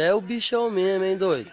É o bichão mesmo, hein, doido?